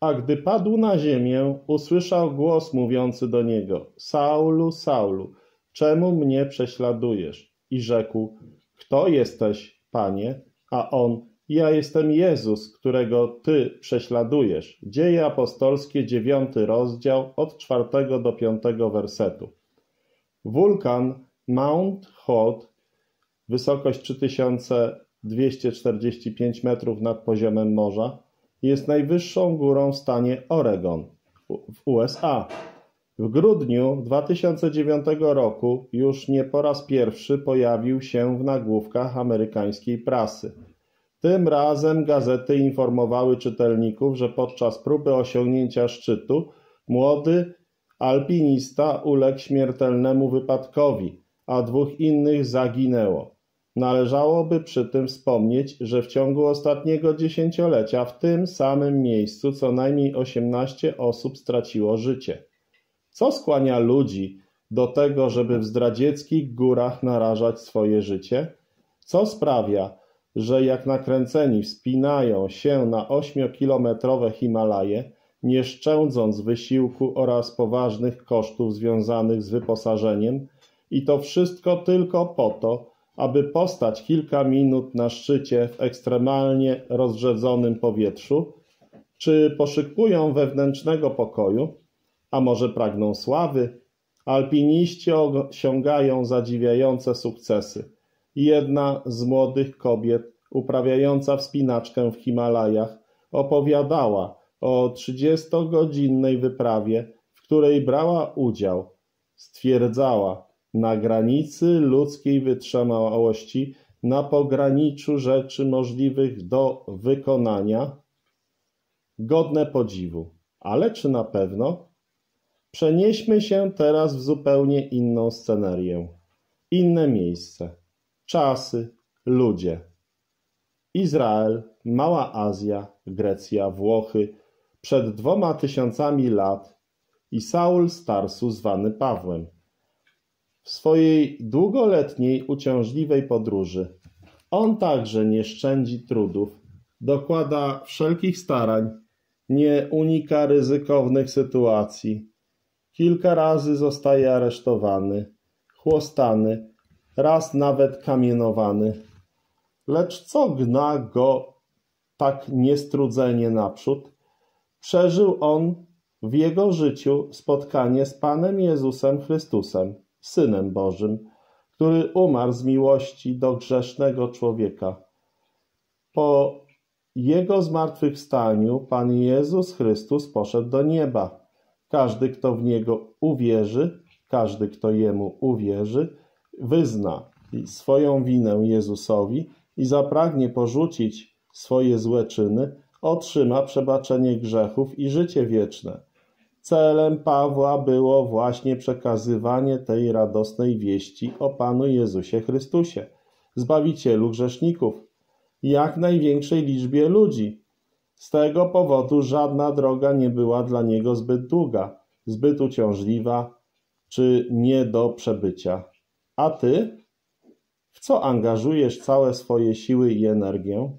A gdy padł na ziemię, usłyszał głos mówiący do niego: Saulu, Saulu, czemu mnie prześladujesz? I rzekł: Kto jesteś, panie? A on: Ja jestem Jezus, którego ty prześladujesz. Dzieje apostolskie, dziewiąty rozdział, od czwartego do piątego wersetu. Wulkan Mount Hood, wysokość 3245 metrów nad poziomem morza, jest najwyższą górą w stanie Oregon w USA. W grudniu 2009 roku już nie po raz pierwszy pojawił się w nagłówkach amerykańskiej prasy. Tym razem gazety informowały czytelników, że podczas próby osiągnięcia szczytu młody alpinista uległ śmiertelnemu wypadkowi, a dwóch innych zaginęło. Należałoby przy tym wspomnieć, że w ciągu ostatniego dziesięciolecia w tym samym miejscu co najmniej 18 osób straciło życie. Co skłania ludzi do tego, żeby w zdradzieckich górach narażać swoje życie? Co sprawia, że jak nakręceni wspinają się na ośmiokilometrowe Himalaje, nie szczędząc wysiłku oraz poważnych kosztów związanych z wyposażeniem, i to wszystko tylko po to, aby postać kilka minut na szczycie w ekstremalnie rozrzedzonym powietrzu, czy poszukują wewnętrznego pokoju, a może pragną sławy, alpiniści osiągają zadziwiające sukcesy. Jedna z młodych kobiet uprawiająca wspinaczkę w Himalajach opowiadała o trzydziestogodzinnej wyprawie, w której brała udział. Stwierdzała, na granicy ludzkiej wytrzymałości, na pograniczu rzeczy możliwych do wykonania, godne podziwu. Ale czy na pewno? Przenieśmy się teraz w zupełnie inną scenerię, inne miejsce, czasy, ludzie. Izrael, Mała Azja, Grecja, Włochy, przed dwoma tysiącami lat i Saul Starsu zwany Pawłem. W swojej długoletniej, uciążliwej podróży on także nie szczędzi trudów, dokłada wszelkich starań, nie unika ryzykownych sytuacji. Kilka razy zostaje aresztowany, chłostany, raz nawet kamienowany. Lecz co gna go tak niestrudzenie naprzód? Przeżył on w jego życiu spotkanie z Panem Jezusem Chrystusem, Synem Bożym, który umarł z miłości do grzesznego człowieka. Po jego zmartwychwstaniu Pan Jezus Chrystus poszedł do nieba. Każdy, kto w Niego uwierzy, każdy, kto Jemu uwierzy, wyzna swoją winę Jezusowi i zapragnie porzucić swoje złe czyny, otrzyma przebaczenie grzechów i życie wieczne. Celem Pawła było właśnie przekazywanie tej radosnej wieści o Panu Jezusie Chrystusie, Zbawicielu grzeszników, jak największej liczbie ludzi. Z tego powodu żadna droga nie była dla niego zbyt długa, zbyt uciążliwa czy nie do przebycia. A ty? W co angażujesz całe swoje siły i energię?